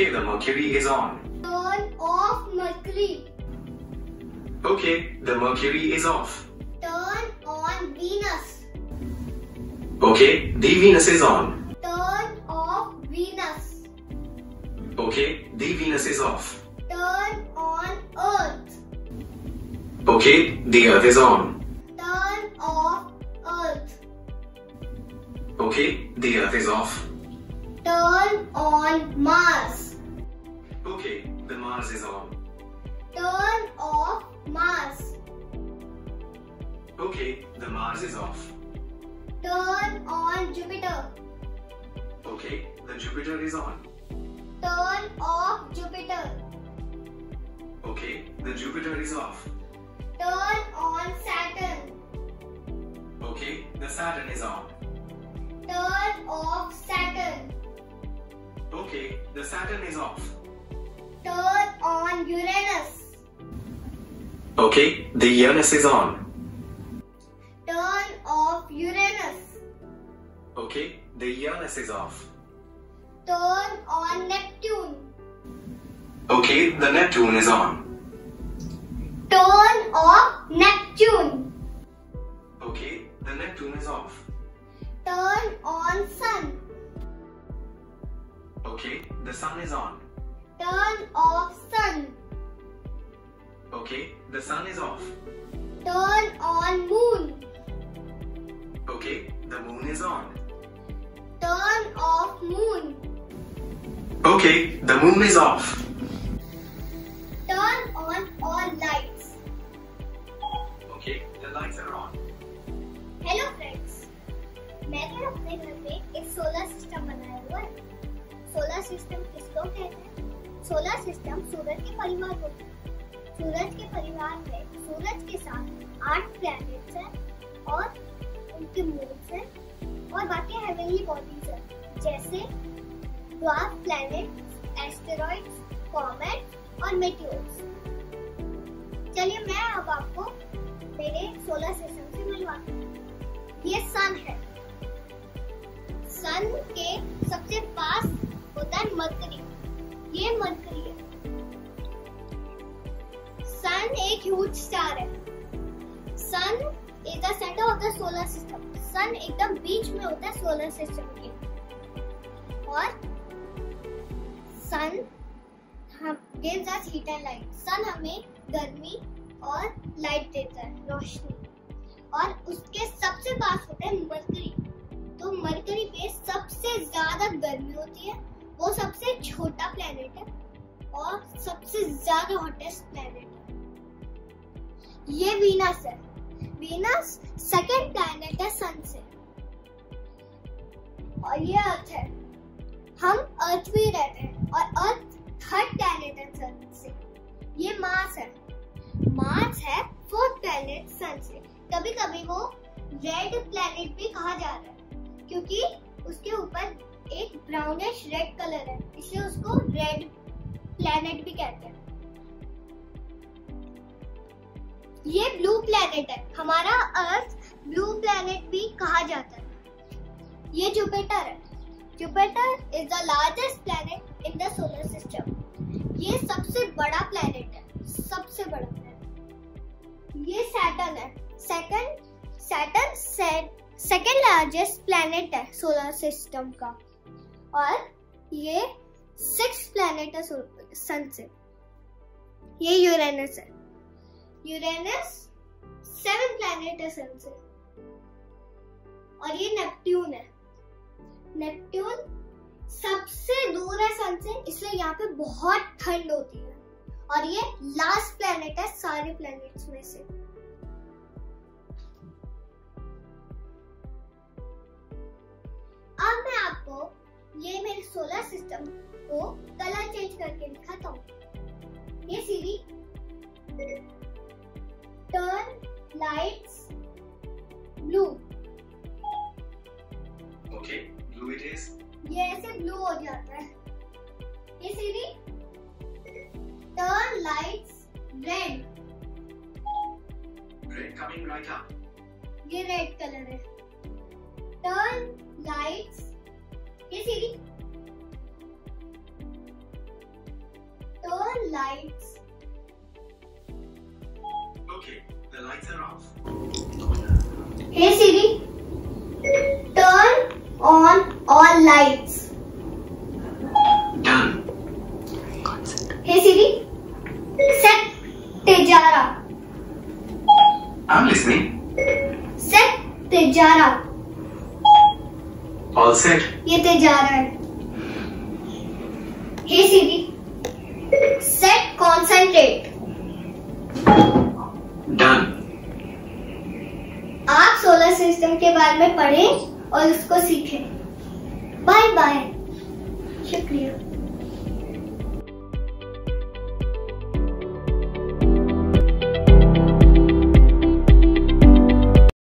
Okay, the mercury is on. Turn off mercury. Okay, the mercury is off. Turn on Venus. Okay, the Venus is on. Turn off Venus. Okay, the Venus is off. Turn on Earth. Okay, the Earth is on. Turn off Earth. Okay, the Earth is off. Turn on Mars. Okay, the Mars is on. Turn off Mars. Okay, the Mars is off. Turn on Jupiter. Okay, the Jupiter is on. Turn off Jupiter. Okay, the Jupiter is off. Turn on Saturn. Okay, the Saturn is on. Turn off Saturn. Okay, the Saturn is off. Turn on Uranus. Okay, the Uranus is on. Turn off Uranus. Okay, the Uranus is off. Turn on Neptune. Okay, the Neptune is on. Turn off the Sun is off. Turn on Moon. Okay, the Moon is on. Turn off Moon. Okay, the Moon is off. Turn on all lights. Okay, the lights are on. Hello friends मैंने अपने घर में एक solar system बनाया हुआ है solar system किसको कहते हैं सोलर सिस्टम सूरज के परिवार को कहते हैं सूरज के परिवार में, सूरज के साथ आठ प्लैनेट्स हैं और उनके मून्स हैं और बाकी हेवनली बॉडीज हैं, जैसे ड्वार्फ प्लैनेट्स एस्टेरॉइड्स कॉमेट और मेटियोर्स चलिए मैं अब आपको मेरे सोलर सिस्टम से मिलवाती हूँ। ये सन है। सन के सबसे पास होता है मरकरी ये मरकरी एक ह्यूज स्टार है। Sun is the centre of the solar system sun एकदम बीच में होता है सोलर सिस्टम के। और सन हम, gives us heat and light. सन हमें गर्मी और लाइट देता है, रोशनी। और उसके सबसे पास होता है मरकरी तो मरकरी पे सबसे ज़्यादा गर्मी होती है। वो सबसे छोटा प्लेनेट है और सबसे ज़्यादा हॉटेस्ट प्लेनेट है। ये वीनस है। वीनस सेकंड प्लेनेट है सन से। और ये अर्थ है। हम अर्थ भी रहते हैं और अर्थ थर्ड प्लेनेट है सन से। ये मार्स है। मार्स है फोर्थ प्लेनेट सन से। कभी कभी वो रेड प्लेनेट भी कहा जा रहा है, क्योंकि उसके ऊपर एक ब्राउनिश रेड कलर है, इसलिए उसको रेड प्लेनेट भी कहते हैं। ये ब्लू प्लेनेट है। हमारा अर्थ ब्लू प्लेनेट भी कहा जाता है। ये जुपिटर है। Jupiter is the largest planet in the solar system ये सबसे बड़ा प्लेनेट है। सबसे बड़ा प्लेनेट ये सैटर्न है। Second Saturn second largest planet है सोलर सिस्टम का। और ये सिक्स प्लेनेट है सन से। ये यूरेनस है। यूरेनस सेवन प्लेनेट है सन से। और ये नेपट्यून है। नेपट्यून सबसे दूर है सन से, इसलिए यहाँ पे बहुत ठंड होती है। और ये लास्ट प्लेनेट है सारे प्लेनेट्स में से। अब मैं आपको ये मेरे सोलर सिस्टम को कलर चेंज करके दिखाता हूँ। ये Siri turn lights blue Okay, blue it is. ये ऐसे ब्लू हो जाता है ये Siri turn lights red Red coming right up. ये रेड कलर है टर्न लाइट्स ये Siri the lights. Off. Hey Siri, turn on all lights. Done. Hey Siri, set Tejara. I'm listening. Set Tejara. All set. ये तेजारा है hey Siri set concentrate Done. आप solar system के बारे में पढ़ें और उसको सीखें।